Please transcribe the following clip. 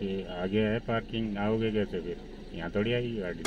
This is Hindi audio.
कि आगे है पार्किंग आओगे कैसे फिर? यहाँ थोड़ी आई गाड़ी।